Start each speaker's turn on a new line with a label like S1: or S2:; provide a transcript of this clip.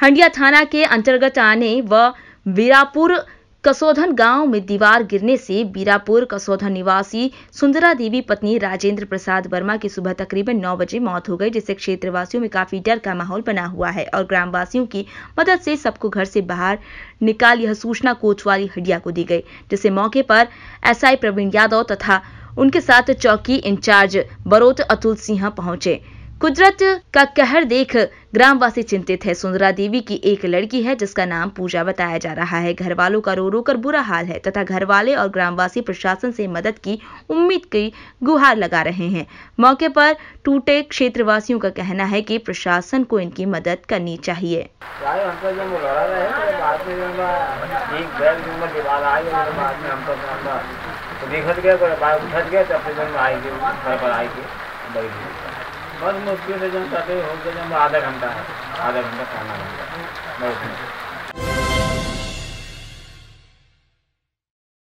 S1: हंडिया थाना के अंतर्गत आने व वीरापुर कसोधन गाँव में दीवार गिरने से बीरापुर कसोधन निवासी सुंदरा देवी पत्नी राजेंद्र प्रसाद वर्मा की सुबह तकरीबन 9 बजे मौत हो गई, जिससे क्षेत्रवासियों में काफ़ी डर का माहौल बना हुआ है और ग्रामवासियों की मदद से सबको घर से बाहर निकाल यह सूचना कोचवाली हडिया को दी गई, जिससे मौके पर एसआई प्रवीण यादव तथा उनके साथ चौकी इंचार्ज बरोत अतुल सिंह पहुँचे। कुदरत का कहर देख ग्रामवासी चिंतित है। सुंदरा देवी की एक लड़की है, जिसका नाम पूजा बताया जा रहा है। घर वालों का रो रो कर बुरा हाल है तथा घर वाले और ग्रामवासी प्रशासन से मदद की उम्मीद की गुहार लगा रहे हैं। मौके पर टूटे क्षेत्रवासियों का कहना है कि प्रशासन को इनकी मदद करनी चाहिए।
S2: गया उठत गया आई घर पर आई बस मुश्किल से जो कहते हो गए आधा घंटा है। आधा घंटा खाना घंटा। बहुत